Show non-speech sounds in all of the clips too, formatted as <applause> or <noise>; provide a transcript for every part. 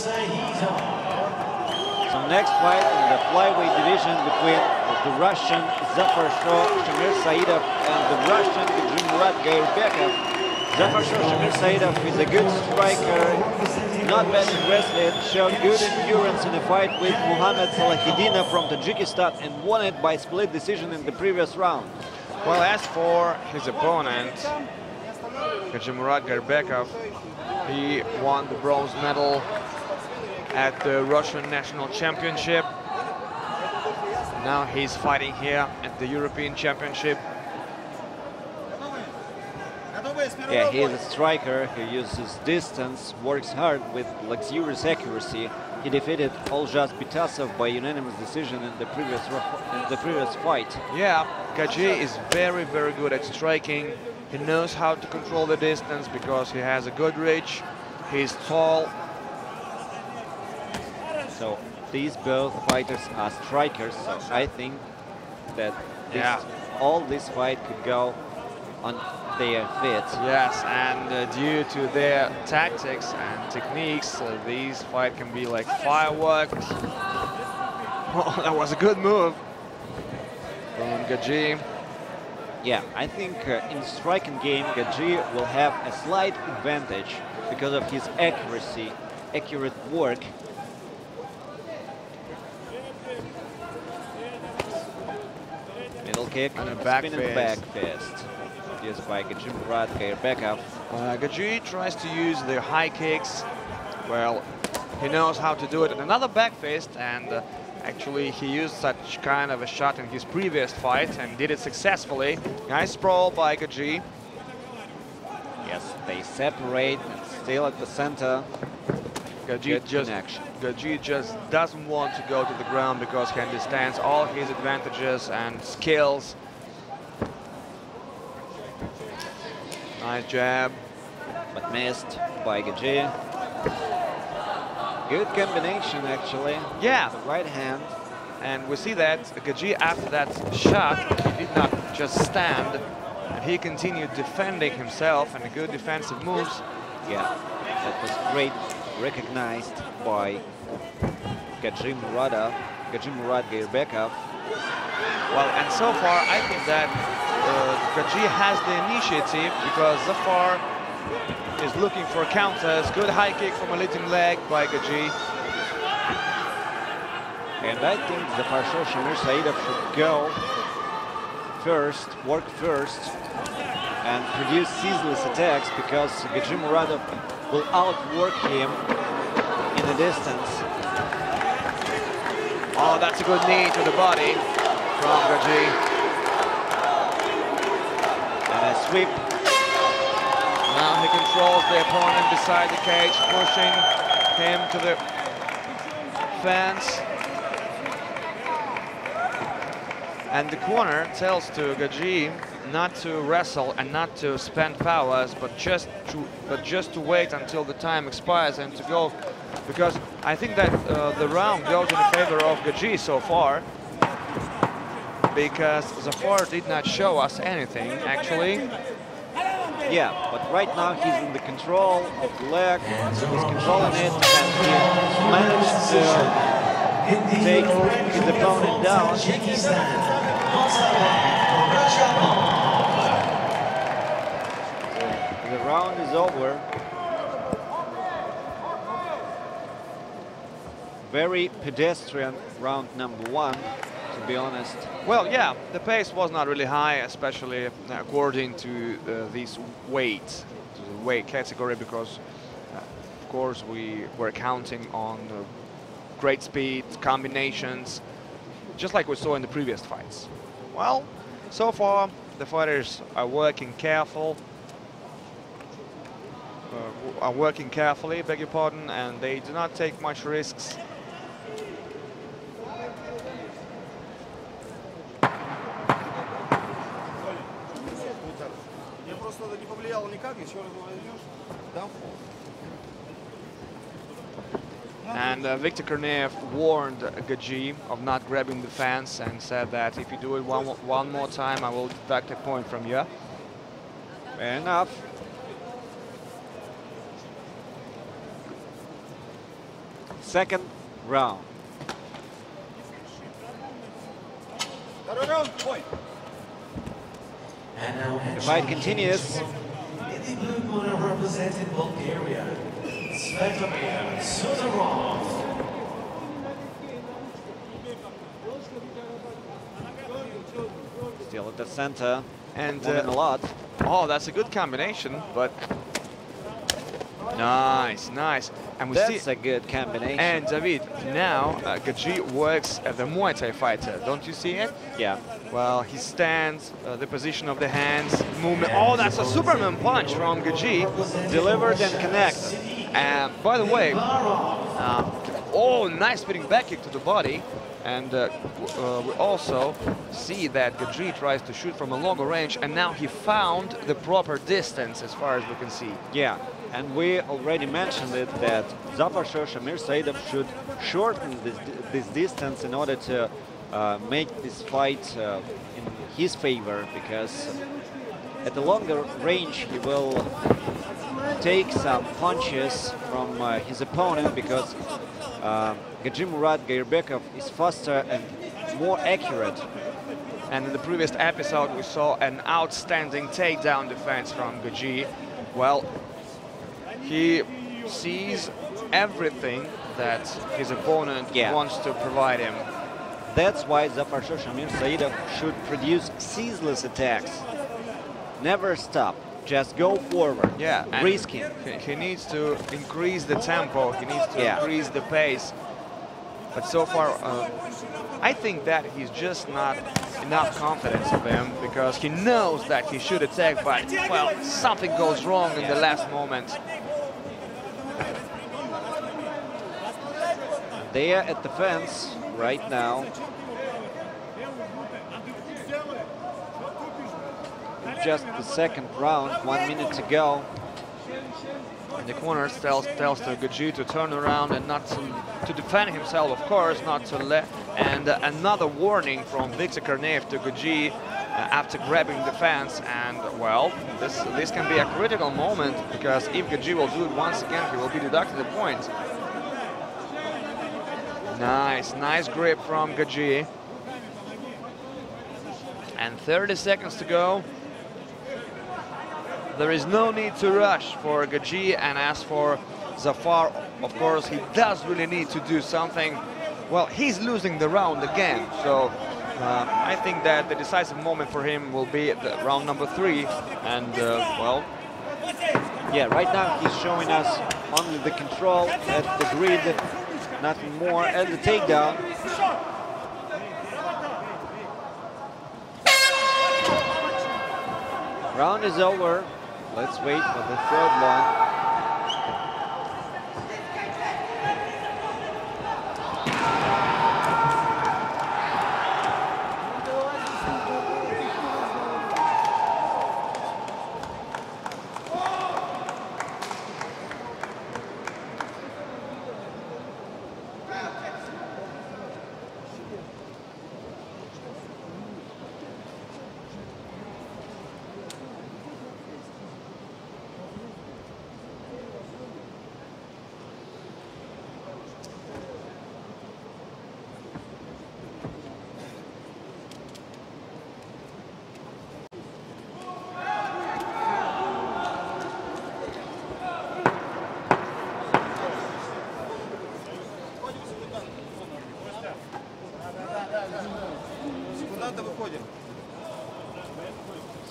So next fight in the flyweight division between the Russian Zafar Shah Shomirsaidov and the Russian Gajim Murat Gairbekov. Zafar Shah Shomirsaidov is a good striker, not bad in wrestling, showed good endurance in a fight with Muhammad Salahidina from Tajikistan and won it by split decision in the previous round. Well, as for his opponent, Gajimurat Garbekov, he won the bronze medal at the Russian National Championship. Now he's fighting here at the European Championship. Yeah, he is a striker who uses distance, works hard with luxurious accuracy. He defeated Oljas Bitasov by unanimous decision in the previous in the previous fight. Yeah, Gaji is very, very good at striking. He knows how to control the distance because he has a good reach. He's tall. So these both fighters are strikers. So I think that this, Yeah. all this fight could go on their feet. Yes, and uh, due to their tactics and techniques, uh, these fight can be like fireworks. <laughs> Oh, that was a good move from Gaji. Yeah, I think uh, in striking game, Gaji will have a slight advantage because of his accuracy, accurate work. Kick And a back spinning fist. back fist. Used by Gaji Murat Gairbekov. Uh, Gaji tries to use the high kicks. Well, he knows how to do it. And another back fist, and uh, actually he used such kind of a shot in his previous fight and did it successfully. Nice sprawl by Gaji. Yes, they separate and still at the center. Gaji Good just. Just doesn't want to go to the ground because he understands all his advantages and skills. Nice jab. but missed by Gaji. Good combination, actually. Yeah. The right hand. And we see that Gaji, after that shot, he did not just stand, and he continued defending himself and good defensive moves. Yeah, that was great. Recognized by Gaji Murada, Gaji Murad Gairbekov. Well, and so far, I think that uh, Gaji has the initiative because Zafar is looking for counters. Good high kick from a leading leg by Gaji. And I think the Farshal Shomirsaidov should go first, work first, and produce ceaseless attacks because Gaji Muradov will outwork him in the distance. Oh, that's a good knee to the body from Gaji. And a sweep Now he controls the opponent beside the cage, pushing him to the fence. And the corner tells to Gaji not to wrestle and not to spend powers, but just to but just to wait until the time expires and to go, because I think that uh, the round goes in favor of Gaji so far, because Zafar did not show us anything actually. Yeah, but right now he's in the control of the leg. He's controlling it, and he managed to take his opponent down. Round is over. Very pedestrian round number one, to be honest. Well, yeah, the pace was not really high, especially according to uh, to the weight category, because, uh, of course, we were counting on uh, great speed, combinations, just like we saw in the previous fights. Well, so far, the fighters are working careful, uh, are working carefully, beg your pardon, and they do not take much risks. And uh, Viktor Korneev warned Gaji of not grabbing the fence and said that if you do it one, one more time, I will deduct a point from you. Fair enough. Second round. And now The fight continues. in the blue corner representing Bulgaria, Svetomir. Still at the center. And Moving a uh, lot. oh, that's a good combination, but nice, nice. And we That's see a good combination. And David, now uh, Gaji works as a Muay Thai fighter. Don't you see it? yeah. Well, he stands, uh, the position of the hands, movement. Oh, that's a Superman punch from Gaji. Delivered and connected. And by the way, uh, oh, nice spinning back kick to the body. And uh, uh, we also see that Gaji tries to shoot from a longer range, and now he found the proper distance as far as we can see. Yeah, and we already mentioned it that Zafar Shah Shomirsaidov should shorten this, this distance in order to uh, make this fight uh, in his favor because at the longer range he will take some punches from uh, his opponent because uh, Gaji Murad Gairbekov is faster and more accurate. And in the previous episode, we saw an outstanding takedown defense from Gaji. Well, he sees everything that his opponent Yeah. wants to provide him. That's why Zafar Shamir Saidov should produce ceaseless attacks. Never stop. Just go forward. Yeah, Risking. He, he needs to increase the tempo. He needs to Yeah. increase the pace. But so far, uh, I think that he's just not enough confidence of him because he knows that he should attack, but well, something goes wrong in the last moment. They are at the fence right now. Just the second round, one minute to go. And the corner tells, tells to Gaji to turn around and not to, to defend himself, of course, not to let. And uh, another warning from Viktor Korneev to Gaji uh, after grabbing the fence. And well, this this can be a critical moment because if Gaji will do it once again, he will be deducted a point. Nice, nice grip from Gaji. And 30 seconds to go. There is no need to rush for Gaji, and as for Zafar, of course, he does really need to do something. Well, he's losing the round again, so uh, I think that the decisive moment for him will be at round number three, and uh, well, Yeah, right now he's showing us only the control at the grid, nothing more, and the takedown. Round is over. Let's wait for the third one.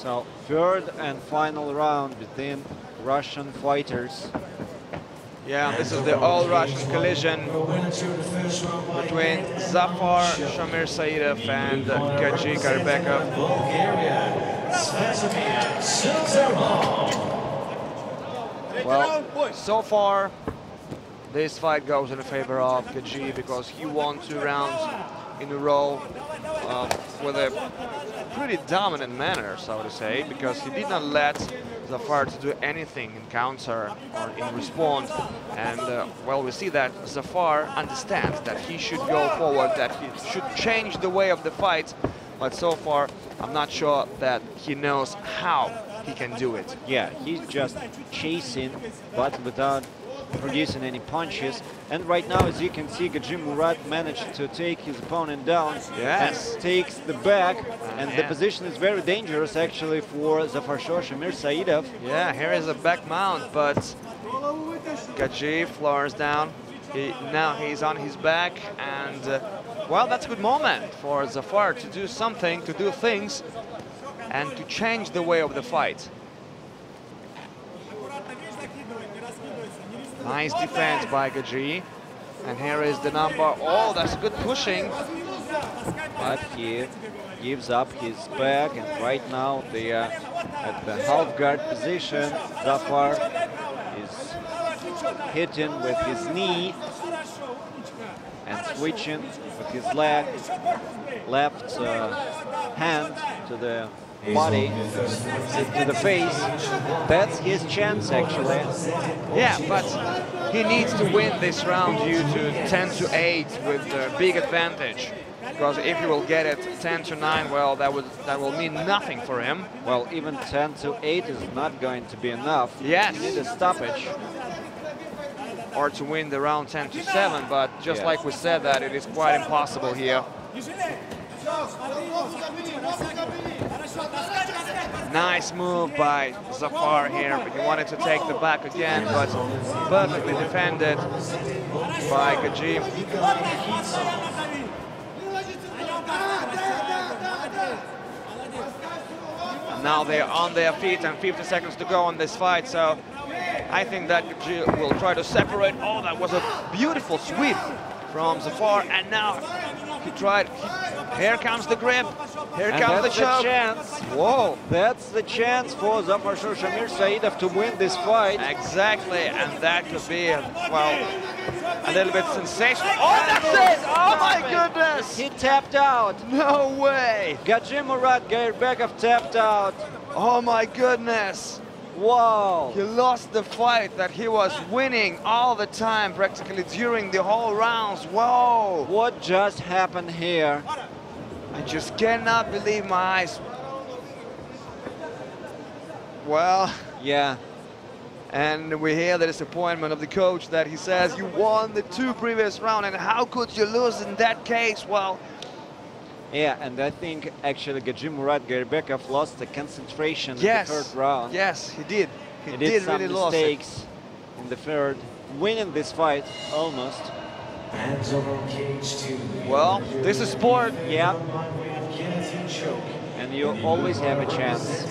So third and final round between Russian fighters. yeah, this is the all-Russian collision Your winner to the first round by between Zafar decision. Shomirsaidov and uh, Gaji Karbekov. Bulgaria, Well, so far, this fight goes in favor of Gaji because he won two rounds in a row uh, with a pretty dominant manner, so to say, because he did not let Zafar to do anything in counter or in response. And uh, well, we see that Zafar understands that he should go forward, that he should change the way of the fight. But so far, I'm not sure that he knows how he can do it. Yeah, he's just chasing, but without producing any punches. And right now, as you can see, Gajim Murat managed to take his opponent down Yes. and takes the back. and the position is very dangerous, actually, for Zafar Shah Shomirsaidov. Yeah, here is a back mount, but Gaji floors down. He, now he's on his back, and uh, well, that's a good moment for Zafar to do something, to do things, and to change the way of the fight. Nice defense by Gaji. And here is the number. Oh, that's good pushing. But he gives up his back, and right now they are at the half guard position. Zafar is hitting with his knee and switching with his leg, left uh, hand to the body, to the face. That's his chance, actually. Yeah, but he needs to win this round due to 10 to 8 with a big advantage. Because if he will get it 10 to 9, well, that would that will mean nothing for him. Well, even 10 to 8 is not going to be enough. Yes. You need a stoppage. Or to win the round 10 to 7, but just Yes. like we said that it is quite impossible here. Nice move by Zafar here, but he wanted to take the back again, but perfectly defended by Gajim. Now they're on their feet and 50 seconds to go on this fight, so I think that Gajim will try to separate. Oh, that was a beautiful sweep from Zafar, and now he tried. he- here comes the grip. Here And comes the the chance. Whoa. That's the chance for Zafar Shah Shomirsaidov to win this fight. Exactly, and that could be, well, a little bit sensational. Oh, that's it! Oh my goodness! He tapped out. No way! Gajim Murat Gairbekov tapped out. Oh my goodness! Wow. He lost the fight that he was winning all the time, practically during the whole rounds. Whoa! What just happened here? I just cannot believe my eyes. Well, Yeah. and we hear the disappointment of the coach that he says you won the two previous round, and how could you lose in that case? Well, Yeah, and I think actually Gajim Murat Gairbekov lost the concentration yes, in the third round. yes, he did. He, He did, did, some really mistakes in the third, winning this fight almost. Well, this is sport. Yeah, and you always have a chance.